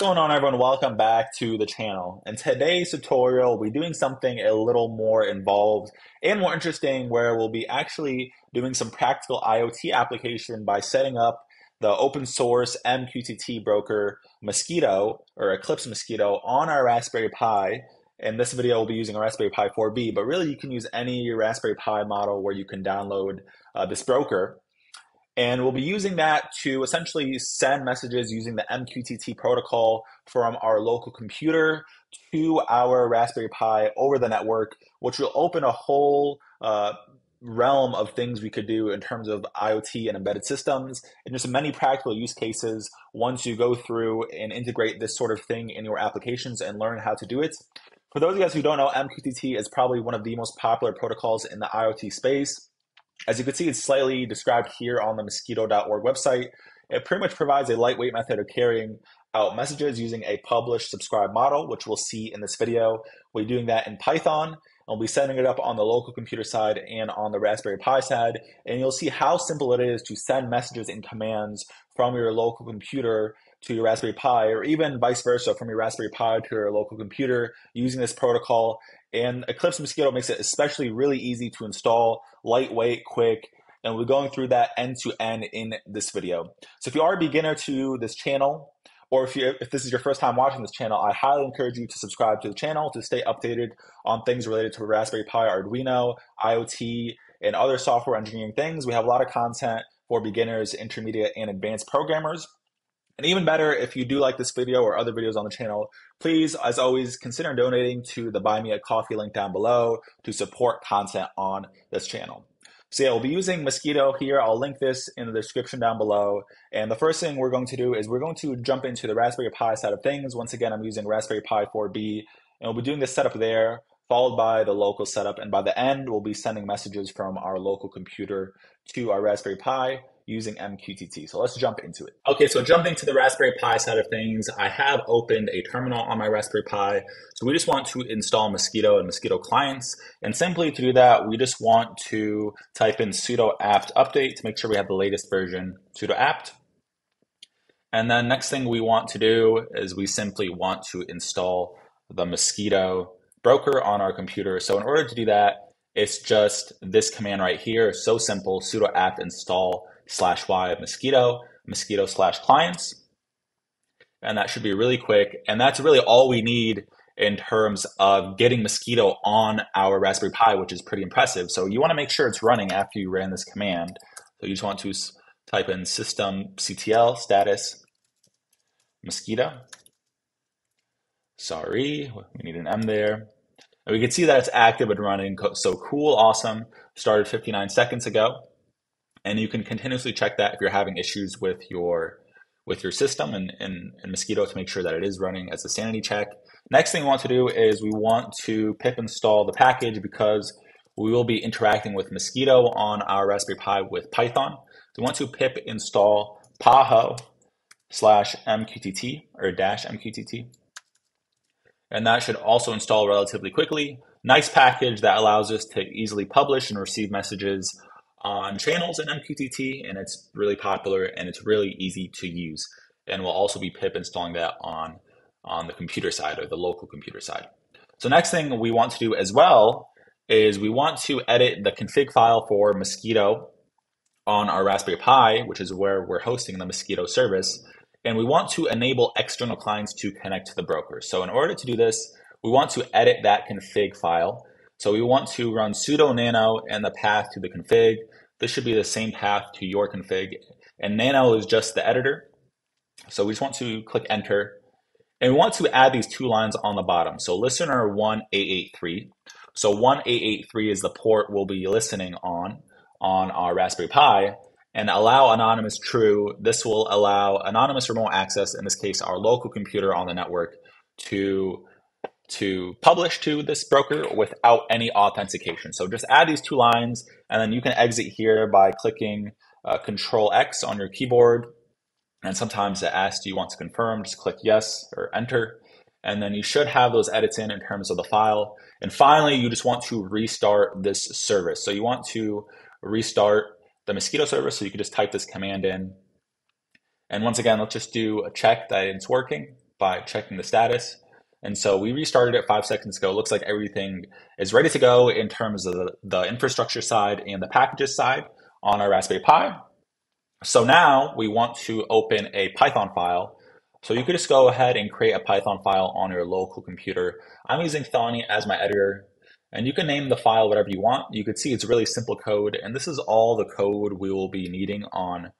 going on everyone? Welcome back to the channel. In today's tutorial, we'll be doing something a little more involved and more interesting where we'll be actually doing some practical IoT application by setting up the open source MQTT broker Mosquitto or Eclipse Mosquitto on our Raspberry Pi. In this video, we'll be using a Raspberry Pi 4B, but really you can use any Raspberry Pi model where you can download uh, this broker. And we'll be using that to essentially send messages using the MQTT protocol from our local computer to our Raspberry Pi over the network, which will open a whole uh, realm of things we could do in terms of IoT and embedded systems. And there's many practical use cases once you go through and integrate this sort of thing in your applications and learn how to do it. For those of you guys who don't know, MQTT is probably one of the most popular protocols in the IoT space. As you can see, it's slightly described here on the mosquitto.org website. It pretty much provides a lightweight method of carrying out messages using a publish subscribe model, which we'll see in this video. We're doing that in Python. I'll be setting it up on the local computer side and on the Raspberry Pi side. And you'll see how simple it is to send messages and commands from your local computer to your Raspberry Pi, or even vice versa from your Raspberry Pi to your local computer using this protocol. And Eclipse Mosquitto makes it especially really easy to install, lightweight, quick, and we're going through that end to end in this video. So if you are a beginner to this channel, or if you if this is your first time watching this channel, I highly encourage you to subscribe to the channel to stay updated on things related to Raspberry Pi, Arduino, IoT, and other software engineering things. We have a lot of content for beginners, intermediate, and advanced programmers. And even better, if you do like this video or other videos on the channel, please, as always, consider donating to the Buy Me a Coffee link down below to support content on this channel. So yeah, we'll be using Mosquitto here. I'll link this in the description down below. And the first thing we're going to do is we're going to jump into the Raspberry Pi side of things. Once again, I'm using Raspberry Pi 4B, and we'll be doing this setup there, followed by the local setup. And by the end, we'll be sending messages from our local computer to our Raspberry Pi using MQTT. So let's jump into it. Okay, so jumping to the Raspberry Pi side of things, I have opened a terminal on my Raspberry Pi. So we just want to install Mosquitto and Mosquitto clients. And simply to do that, we just want to type in sudo apt update to make sure we have the latest version, sudo apt. And then next thing we want to do is we simply want to install the Mosquitto broker on our computer. So in order to do that, it's just this command right here. So simple, sudo apt install slash y mosquito mosquitto slash clients. And that should be really quick. And that's really all we need in terms of getting mosquitto on our Raspberry Pi, which is pretty impressive. So you want to make sure it's running after you ran this command. So you just want to type in system ctl status mosquitto. Sorry, we need an M there. And we can see that it's active and running. So cool, awesome. Started 59 seconds ago and you can continuously check that if you're having issues with your with your system and, and, and Mosquitto to make sure that it is running as a sanity check. Next thing we want to do is we want to pip install the package because we will be interacting with Mosquitto on our Raspberry Pi with Python. So we want to pip install paho slash mqtt or dash mqtt. And that should also install relatively quickly. Nice package that allows us to easily publish and receive messages on channels in MQTT, and it's really popular and it's really easy to use. And we'll also be pip installing that on, on the computer side or the local computer side. So next thing we want to do as well is we want to edit the config file for Mosquitto on our Raspberry Pi, which is where we're hosting the Mosquitto service. And we want to enable external clients to connect to the broker. So in order to do this, we want to edit that config file. So we want to run sudo nano and the path to the config. This should be the same path to your config. And nano is just the editor. So we just want to click enter. And we want to add these two lines on the bottom. So listener 1883. So 1883 is the port we'll be listening on on our Raspberry Pi. And allow anonymous true. This will allow anonymous remote access, in this case, our local computer on the network, to to publish to this broker without any authentication. So just add these two lines and then you can exit here by clicking uh, Control X on your keyboard. And sometimes it asks, do you want to confirm? Just click yes or enter. And then you should have those edits in in terms of the file. And finally, you just want to restart this service. So you want to restart the Mosquitto service. So you can just type this command in. And once again, let's just do a check that it's working. by checking the status. And so we restarted it five seconds ago. It looks like everything is ready to go in terms of the, the infrastructure side and the packages side on our Raspberry Pi. So now we want to open a Python file. So you could just go ahead and create a Python file on your local computer. I'm using Thonny as my editor. And you can name the file whatever you want. You could see it's really simple code. And this is all the code we will be needing on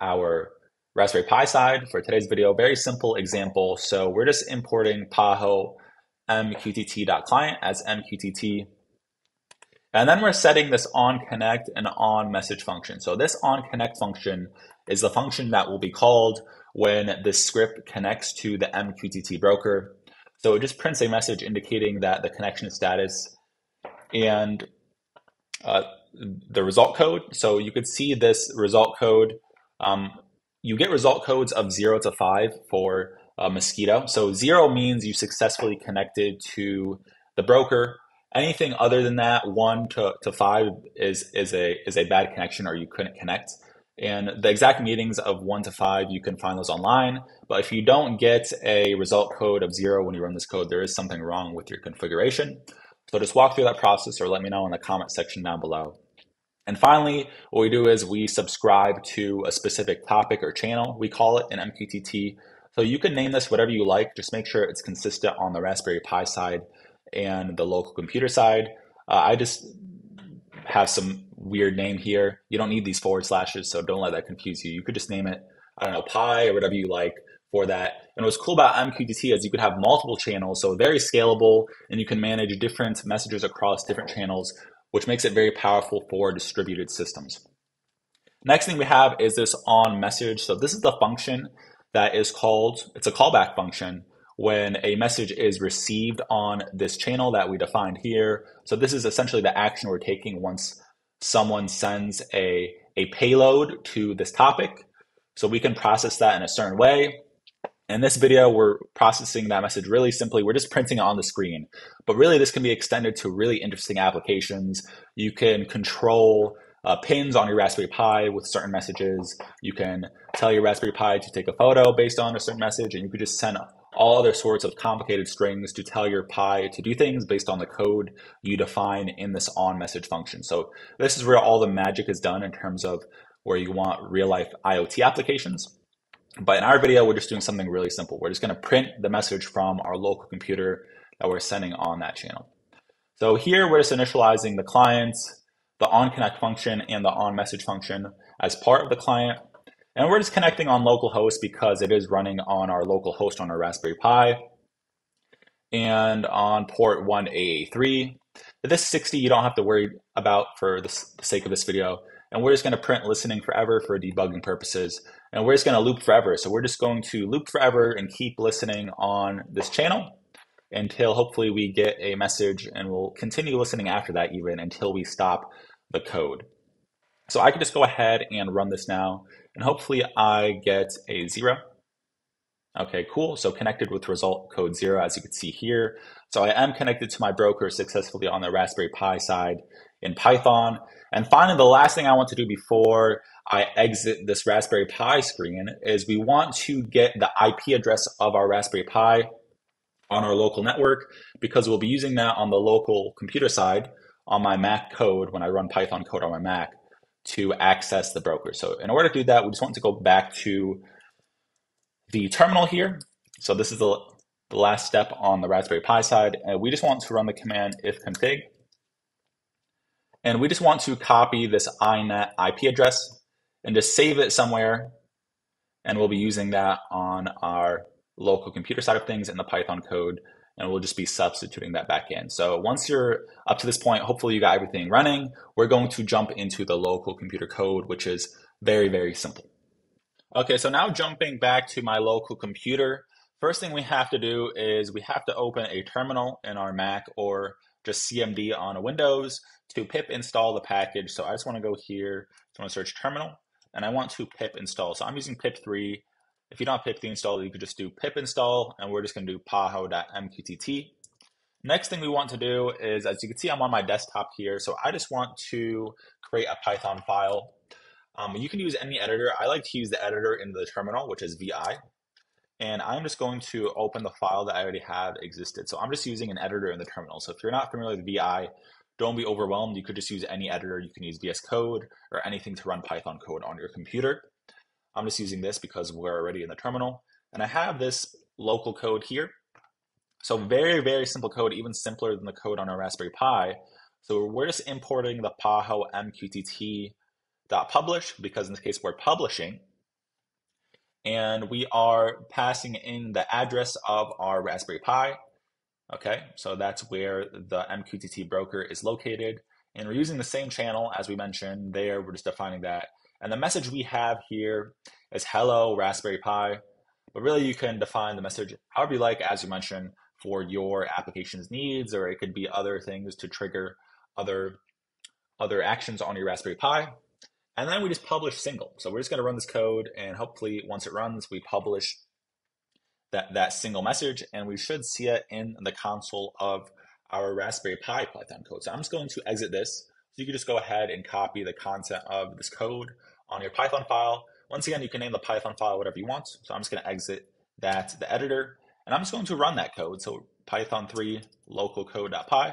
our Raspberry Pi side for today's video. Very simple example. So we're just importing Paho mqtt.client as mqtt. And then we're setting this on connect and on message function. So this on connect function is the function that will be called when the script connects to the MQTT broker. So it just prints a message indicating that the connection status and uh, the result code. So you could see this result code. Um, you get result codes of zero to five for a Mosquitto. So zero means you successfully connected to the broker. Anything other than that, one to, to five is is a is a bad connection or you couldn't connect. And the exact meanings of one to five, you can find those online. But if you don't get a result code of zero when you run this code, there is something wrong with your configuration. So just walk through that process or let me know in the comment section down below. And finally, what we do is we subscribe to a specific topic or channel. We call it an MQTT. So you can name this whatever you like. Just make sure it's consistent on the Raspberry Pi side and the local computer side. Uh, I just have some weird name here. You don't need these forward slashes, so don't let that confuse you. You could just name it, I don't know, Pi or whatever you like for that. And what's cool about MQTT is you could have multiple channels, so very scalable, and you can manage different messages across different channels, which makes it very powerful for distributed systems. Next thing we have is this on message. So this is the function that is called, it's a callback function when a message is received on this channel that we defined here. So this is essentially the action we're taking once someone sends a, a payload to this topic. So we can process that in a certain way. In this video, we're processing that message really simply. We're just printing it on the screen. But really, this can be extended to really interesting applications. You can control uh, pins on your Raspberry Pi with certain messages. You can tell your Raspberry Pi to take a photo based on a certain message, and you could just send all other sorts of complicated strings to tell your Pi to do things based on the code you define in this on message function. So this is where all the magic is done in terms of where you want real life IoT applications. But in our video, we're just doing something really simple. We're just going to print the message from our local computer that we're sending on that channel. So here we're just initializing the clients, the onConnect function, and the onMessage function as part of the client. And we're just connecting on localhost because it is running on our local host on our Raspberry Pi and on port 1AA3. This 60 you don't have to worry about for the sake of this video. And we're just going to print listening forever for debugging purposes and we're just going to loop forever. So we're just going to loop forever and keep listening on this channel until hopefully we get a message and we'll continue listening after that even until we stop the code. So I can just go ahead and run this now and hopefully I get a zero. Okay, cool. So connected with result code zero, as you can see here. So I am connected to my broker successfully on the Raspberry Pi side in Python. And finally, the last thing I want to do before I exit this Raspberry Pi screen is we want to get the IP address of our Raspberry Pi on our local network because we'll be using that on the local computer side on my Mac code when I run Python code on my Mac to access the broker. So in order to do that, we just want to go back to the terminal here. So this is the, the last step on the Raspberry Pi side. And we just want to run the command ifconfig. And we just want to copy this iNet IP address and just save it somewhere. And we'll be using that on our local computer side of things in the Python code. And we'll just be substituting that back in. So once you're up to this point, hopefully you got everything running. We're going to jump into the local computer code, which is very, very simple. Okay, so now jumping back to my local computer, first thing we have to do is we have to open a terminal in our Mac or just CMD on a Windows to pip install the package. So I just want to go here, I want to search terminal, and I want to pip install. So I'm using pip3. If you don't have pip3 installed, you could just do pip install, and we're just going to do paho.mqtt. Next thing we want to do is, as you can see, I'm on my desktop here. So I just want to create a Python file. Um, you can use any editor. I like to use the editor in the terminal, which is VI. And I'm just going to open the file that I already have existed. So I'm just using an editor in the terminal. So if you're not familiar with VI, don't be overwhelmed. You could just use any editor. You can use VS Code or anything to run Python code on your computer. I'm just using this because we're already in the terminal. And I have this local code here. So very, very simple code, even simpler than the code on our Raspberry Pi. So we're just importing the Paho mqtt.publish because in this case we're publishing and we are passing in the address of our Raspberry Pi. Okay, so that's where the MQTT broker is located. And we're using the same channel as we mentioned there. We're just defining that. And the message we have here is hello Raspberry Pi. But really you can define the message however you like, as you mentioned, for your application's needs, or it could be other things to trigger other, other actions on your Raspberry Pi. And then we just publish single. So we're just going to run this code and hopefully once it runs, we publish that, that single message and we should see it in the console of our Raspberry Pi Python code. So I'm just going to exit this. So you can just go ahead and copy the content of this code on your Python file. Once again, you can name the Python file whatever you want. So I'm just going to exit that, the editor, and I'm just going to run that code. So Python 3 localcode.py.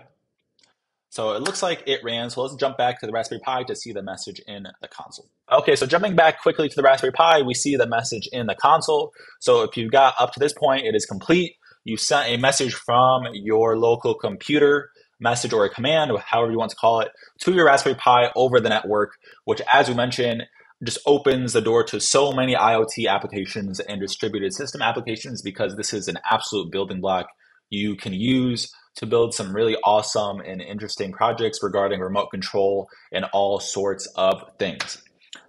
So it looks like it ran. So let's jump back to the Raspberry Pi to see the message in the console. Okay, so jumping back quickly to the Raspberry Pi, we see the message in the console. So if you got up to this point, it is complete. You sent a message from your local computer, message or a command, or however you want to call it, to your Raspberry Pi over the network, which as we mentioned, just opens the door to so many IoT applications and distributed system applications because this is an absolute building block you can use to build some really awesome and interesting projects regarding remote control and all sorts of things.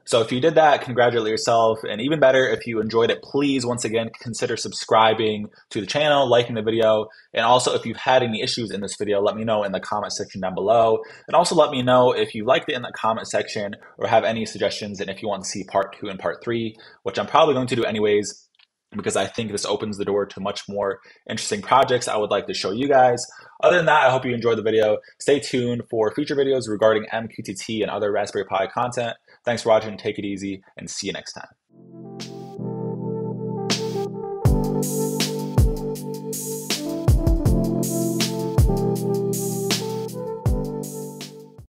So if you did that, congratulate yourself. And even better, if you enjoyed it, please once again consider subscribing to the channel, liking the video. And also if you've had any issues in this video, let me know in the comment section down below. And also let me know if you liked it in the comment section or have any suggestions and if you want to see part two and part three, which I'm probably going to do anyways because I think this opens the door to much more interesting projects I would like to show you guys. Other than that, I hope you enjoyed the video. Stay tuned for future videos regarding MQTT and other Raspberry Pi content. Thanks for watching, take it easy, and see you next time.